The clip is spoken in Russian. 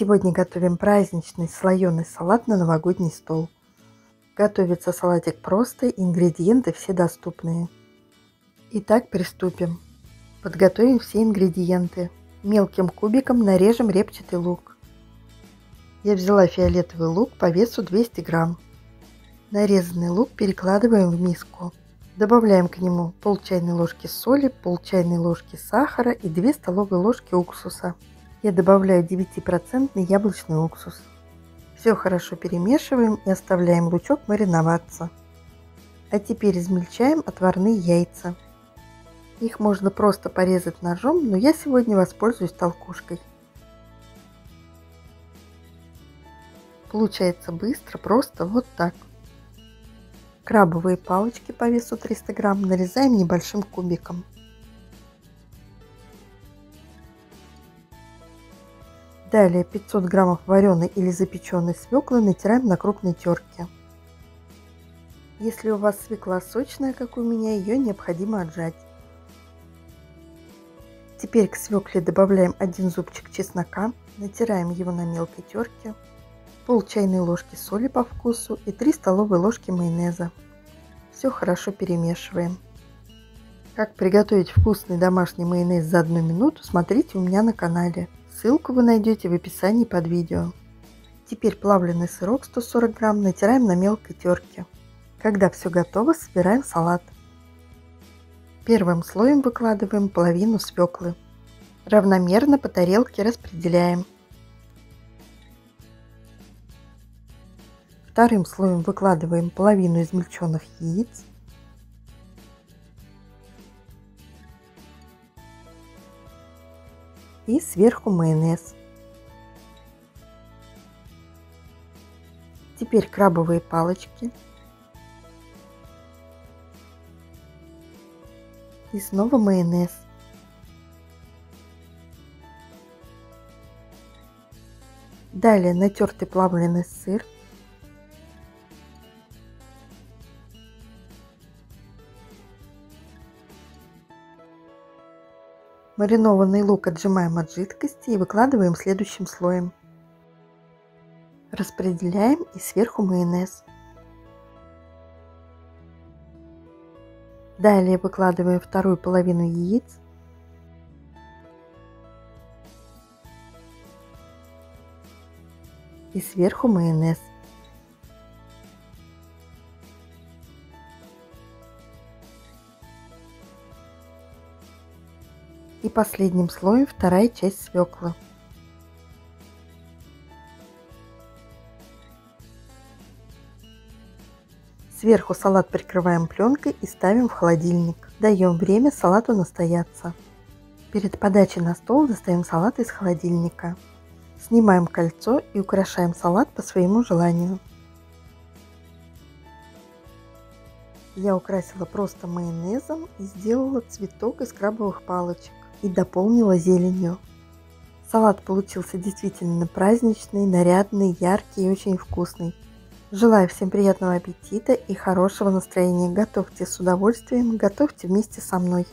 Сегодня готовим праздничный слоеный салат на новогодний стол. Готовится салатик просто, ингредиенты все доступные. Итак, приступим. Подготовим все ингредиенты. Мелким кубиком нарежем репчатый лук. Я взяла фиолетовый лук по весу 200 грамм. Нарезанный лук перекладываем в миску. Добавляем к нему пол чайной ложки соли, пол чайной ложки сахара и 2 столовые ложки уксуса. Я добавляю 9% яблочный уксус. Все хорошо перемешиваем и оставляем лучок мариноваться. А теперь измельчаем отварные яйца. Их можно просто порезать ножом, но я сегодня воспользуюсь толкушкой. Получается быстро, просто вот так. Крабовые палочки по весу 300 грамм нарезаем небольшим кубиком. Далее 500 граммов вареной или запеченной свеклы натираем на крупной терке. Если у вас свекла сочная, как у меня, ее необходимо отжать. Теперь к свекле добавляем один зубчик чеснока, натираем его на мелкой терке, пол чайной ложки соли по вкусу и 3 столовые ложки майонеза. Все хорошо перемешиваем. Как приготовить вкусный домашний майонез за одну минуту, смотрите у меня на канале. Ссылку вы найдете в описании под видео. Теперь плавленый сырок 140 грамм натираем на мелкой терке. Когда все готово, собираем салат. Первым слоем выкладываем половину свеклы. Равномерно по тарелке распределяем. Вторым слоем выкладываем половину измельченных яиц. И сверху майонез. Теперь крабовые палочки. И снова майонез. Далее натертый плавленый сыр. Маринованный лук отжимаем от жидкости и выкладываем следующим слоем. Распределяем и сверху майонез. Далее выкладываем вторую половину яиц. И сверху майонез. И последним слоем вторая часть свеклы. Сверху салат прикрываем пленкой и ставим в холодильник. Даем время салату настояться. Перед подачей на стол достаем салат из холодильника. Снимаем кольцо и украшаем салат по своему желанию. Я украсила просто майонезом и сделала цветок из крабовых палочек и дополнила зеленью. Салат получился действительно праздничный, нарядный, яркий и очень вкусный. Желаю всем приятного аппетита и хорошего настроения. Готовьте с удовольствием, готовьте вместе со мной.